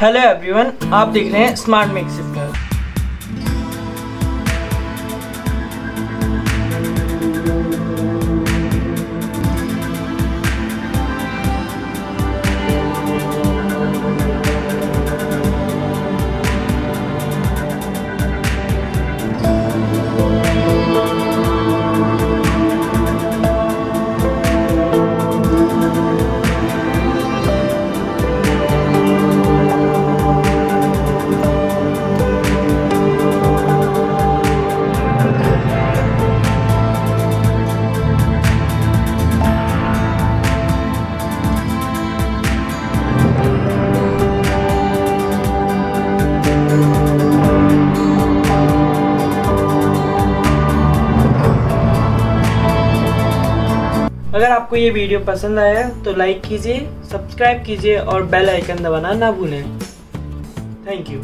Hello everyone आप देख रहे हैं स्मार्ट मेक अगर आपको ये वीडियो पसंद आया तो लाइक कीजिए सब्सक्राइब कीजिए और बेल आइकन दबाना ना भूलें। Thank you